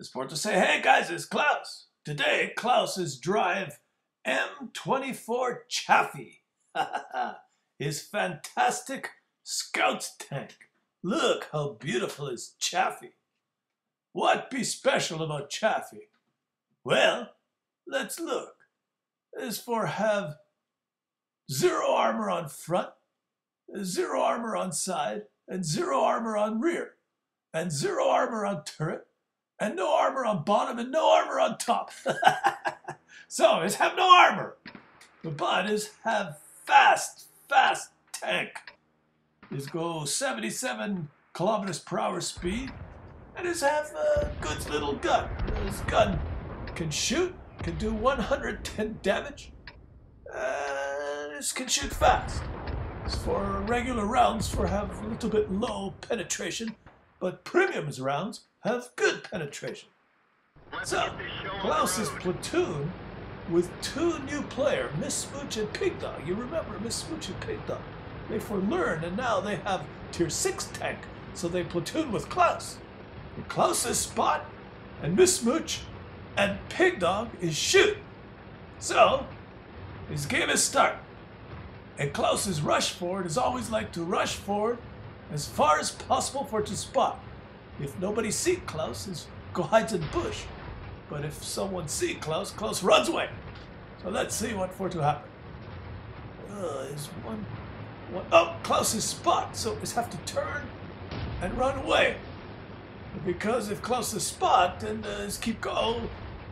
The sport to say, hey guys, it's Claus. Today, Claus's drive M24 Chaffee. His fantastic Scouts tank. Look how beautiful is Chaffee. What be special about Chaffee? Well, let's look. Is for have zero armor on front, zero armor on side, and zero armor on rear, and zero armor on turret, and no armor on bottom and no armor on top. so is have no armor, but is have fast, fast tank. Is go 77 kilometers per hour speed, and is have a good little gun. His gun can shoot, can do 110 damage, and it can shoot fast. It's for regular rounds, for have a little bit low penetration, but Premium's rounds have good penetration. So, Claus's platoon with two new player, Miss Smooch and Pig Dog. You remember Miss Smooch and Pig Dog. They for learn, and now they have tier 6 tank, so they platoon with Claus. And Claus's spot, and Miss Smooch and Pig Dog is shoot. So, his game is start. And Claus's rush forward is always like to rush forward as far as possible for to spot. If nobody see Claus, is go hides in bush. But if someone see Claus, Claus runs away. So let's see what for to happen. Uh, is one, one oh Claus is spot, so is have to turn and run away. Because if Claus is spot, then uh, is keep go,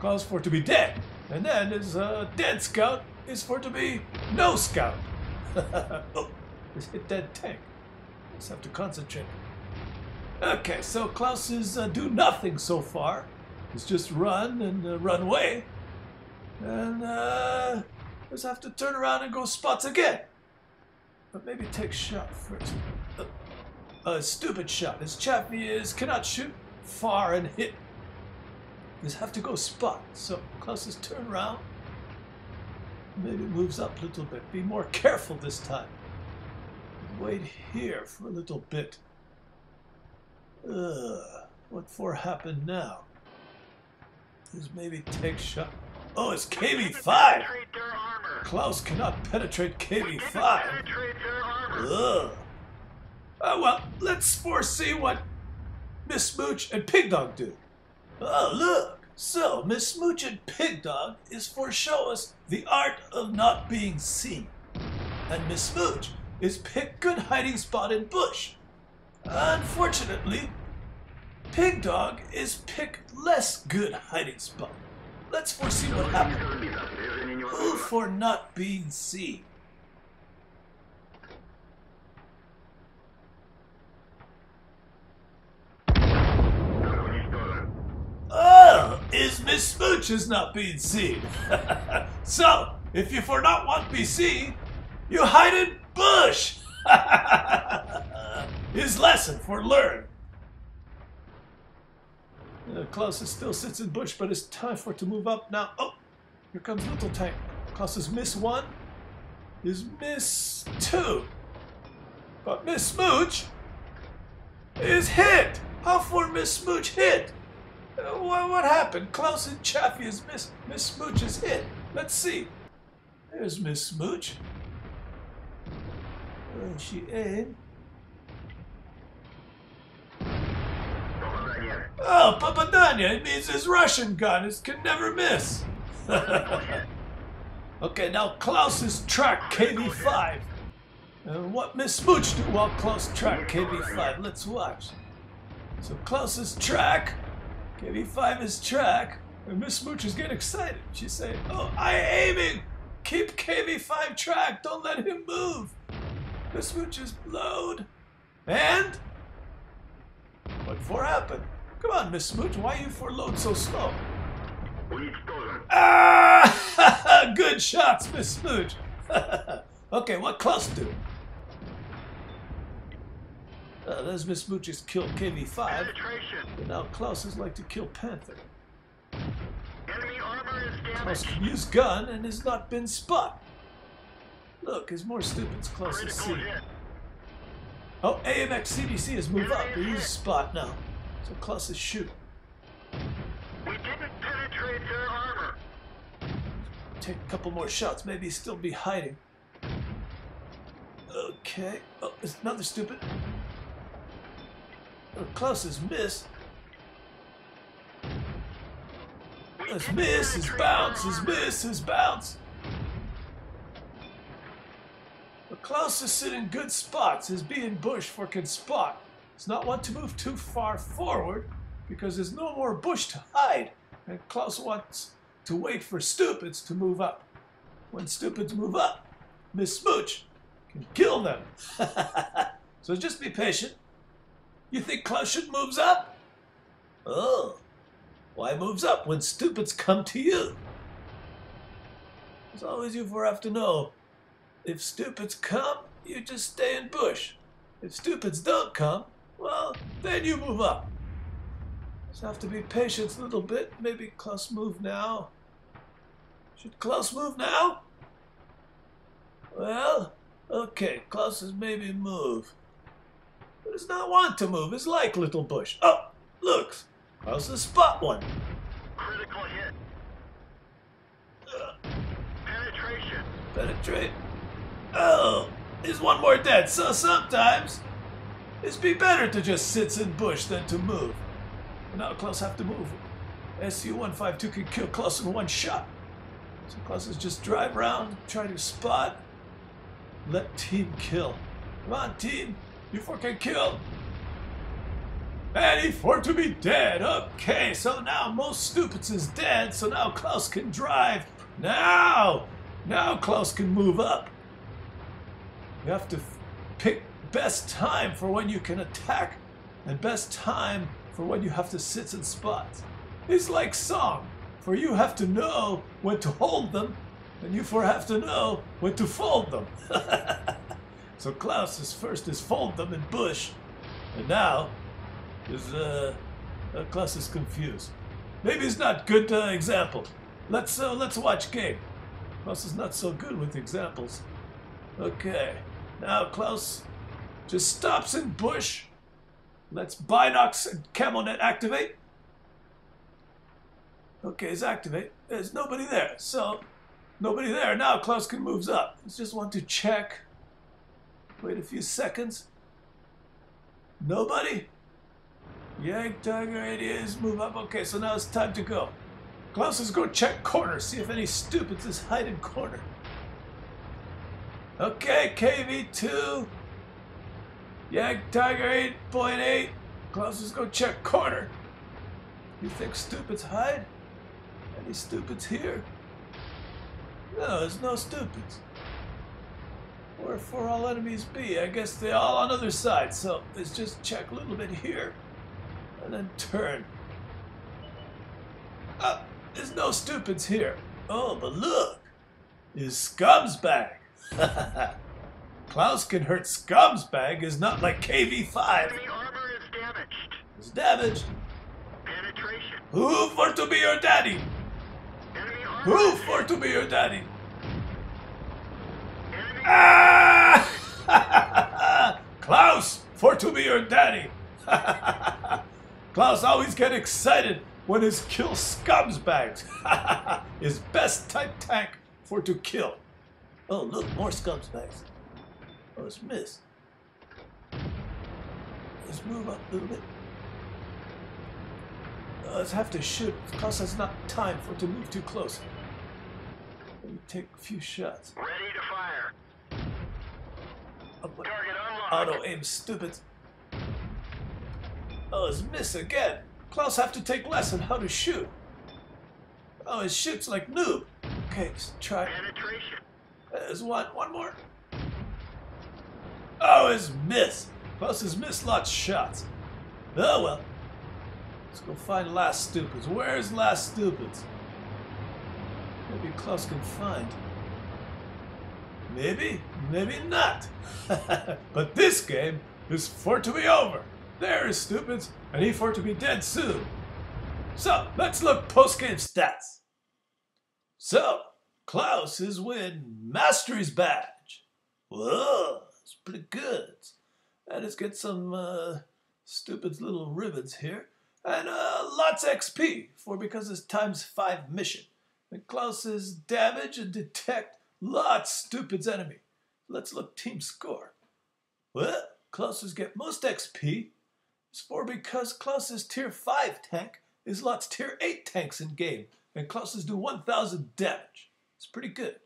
Claus for to be dead, and then is uh, dead scout is for to be no scout. oh, is hit dead tank. Just have to concentrate. Okay, so Claus is uh, do nothing so far. He's just run and uh, run away. And uh, just have to turn around and go spots again. But maybe take shot first. Uh, a stupid shot. His Chaffee is cannot shoot far and hit. Just have to go spot. So Claus is turn around. Maybe moves up a little bit. Be more careful this time. Wait here for a little bit. Ugh, what for happen now? Is maybe take shot. Oh, it's KV5! Claus cannot penetrate KV5. Ugh. Oh, well, let's foresee what Miss Smooch and Pig Dog do. Oh, look! So, Miss Smooch and Pig Dog is for show us the art of not being seen. And Miss Smooch is pick good hiding spot in bush. Unfortunately, Pig Dog is pick less good hiding spot. Let's foresee what happens. Who for not being seen? Oh, is Miss Smooch is not being seen. so, if you for not want be seen, you hide in bush. His lesson for learn. Uh, Claus still sits in bush, but it's time for it to move up now. Oh, here comes Little Tank. Claus is miss one, is miss two. But Miss Smooch is hit. How for Miss Smooch hit? Uh, what, what happened? Claus and Chaffee is miss. Miss Smooch is hit. Let's see. There's Miss Smooch. Uh, she aimed. Oh, Papadanya, it means his Russian gun. It can never miss. okay, now Claus's track KV5. And what Miss Smooch do while Claus track KV5? Let's watch. So Claus's track, KV5 is track, and Miss Smooch is getting excited. She's saying, oh, I aiming! Keep KV5 track, don't let him move. Miss Smooch is load. And? What for happened? Come on, Miss Smooch, why you for load so slow? Ah! Good shots, Miss Smooch. okay, what Claus do? Uh, there's Miss Smooch's kill KV5. But now Claus is like to kill Panther. Enemy armor is damaged. Claus can use gun and has not been spot. Look, his more stupid's Claus to C. Oh, AMX CDC has moved up. He's spot now. So close is shoot. We didn't penetrate their armor. Take a couple more shots. Maybe he'll still be hiding. Okay. Oh, there's another stupid. Oh, Claus is missed. His miss, his bounce, his miss, his bounce. But Claus is sitting good spots. His being bush for can spot. He's not want to move too far forward because there's no more bush to hide. And Claus wants to wait for stupids to move up. When stupids move up, Miss Smooch can kill them. so just be patient. You think Claus should moves up? Oh. Why moves up when stupids come to you? As always, you four have to know. If stupids come, you just stay in bush. If stupids don't come, well, then you move up. Just have to be patient a little bit. Maybe Claus move now. Should Claus move now? Well, okay, Claus is maybe move. But does not want to move. Is like little bush. Oh, look, Claus has spot one. Critical hit. Uh, Penetration. penetrate. Oh, is one more dead. So sometimes it's be better to just sit in bush than to move. And now Claus have to move. SU-152 can kill Claus in one shot. So Claus is just drive around, try to spot, let team kill. Come on, team. You four can kill. He for to be dead. Okay, so now most stupids is dead, so now Claus can drive. Now! Now Claus can move up. You have to pick best time for when you can attack and best time for when you have to sit in spots. It's like song, for you have to know when to hold them, and you four have to know when to fold them. so Claus is first is fold them in bush, and now is uh, uh Claus is confused. Maybe it's not good uh, example. Let's uh, let's watch game. Claus is not so good with examples. Okay, now Claus just stops in bush. Let's Binox and Camelnet activate. Okay, it's activate. There's nobody there, so nobody there. Now Claus can moves up. Let's just want to check. Wait a few seconds. Nobody. Jagdtiger it is. Move up. Okay, so now it's time to go. Claus is going to check corner, see if any stupids is hiding corner. Okay, KV2. Yank Tiger 8.8. Closest go check corner. You think stupids hide? Any stupids here? No, there's no stupids. Where for all enemies be? I guess they all on other side, so let's just check a little bit here. And then turn. Ah, there's no stupids here. Oh, but look! Is Scumsbag. Claus can hurt Scum's bag is not like KV5. Enemy armor is damaged. It's damaged. Penetration. Who for to be your daddy? Enemy armor. Who for to be your daddy? Enemy Ah! Claus, for to be your daddy. Claus always get excited when his kill scumsbags. his best type tank for to kill. Oh, look, more scumsbags. Oh, it's missed. Let's move up a little bit. Uh, let's have to shoot. Claus has not time for to move too close. Let me take a few shots. ready to fire. What- Target unlocked. Auto aim stupid. Oh, it's miss again. Claus have to take lesson how to shoot. Oh, it shoots like noob. Okay, let's try. Penetration. There's one, one more. Oh, it's miss. Claus has missed lots shots. Oh well. Let's go find last stupids. Where's last stupids? Maybe Claus can find. Maybe, maybe not. but this game is for to be over. There is stupids, and he for to be dead soon. So let's look post game stats. So Claus is win Mastery's badge. Whoa, it's pretty good. And let's get some uh, stupid little ribbons here. And uh, lots XP for because it's times 5 mission. And Claus's damage and detect lots stupid's enemy. Let's look team score. Well, Claus's get most XP. It's for because Claus's tier 5 tank is lots tier 8 tanks in game. And Claus's do 1000 damage. It's pretty good.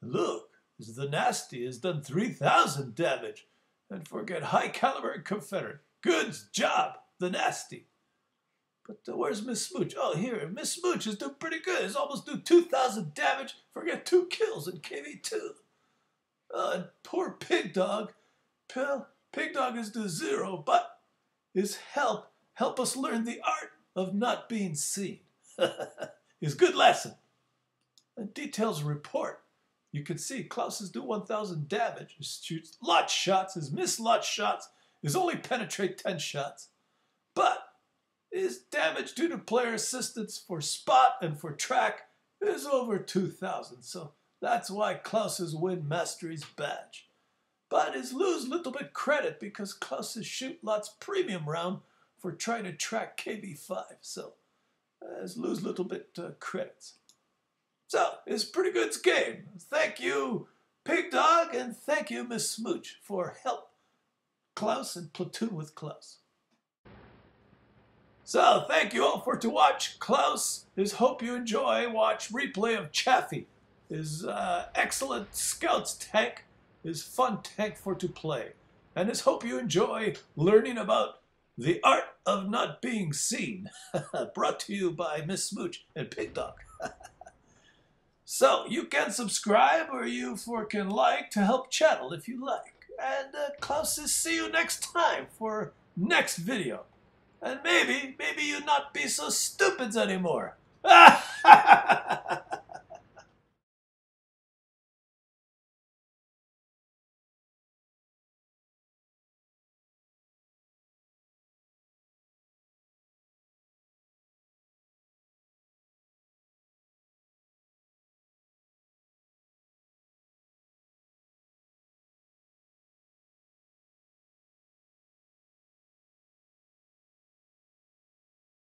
Look, the Nasty has done 3000 damage. And forget high caliber Confederate. Good job, the Nasty. But uh, where's Miss Smooch? Oh, here. Miss Smooch is doing pretty good. It's almost do 2,000 damage. Forget two kills in KV2. Uh, and poor Pig Dog. Pig Dog is do zero, but his help help us learn the art of not being seen. his good lesson. And details report. You can see Claus's do 1,000 damage. His shoots lot shots. His miss lot shots. His only penetrate 10 shots. But his damage due to player assistance for spot and for track is over 2,000. So that's why Claus's win Mastery's badge. But his lose little bit credit because Claus's shoot lots premium round for trying to track KV5. So his lose little bit uh, credits. So it's pretty good game. Thank you, Pig Dog, and thank you, Miss Smooch, for help. Claus and Platoon with Claus. So thank you all for to watch. Claus is hope you enjoy. Watch replay of Chaffee. His uh, excellent scouts tank is fun tank for to play. And is hope you enjoy learning about the art of not being seen. Brought to you by Miss Smooch and Pig Dog. so you can subscribe or you for can like to help channel if you like. And uh, Claus see you next time for next video. And maybe, maybe you not be so stupids anymore.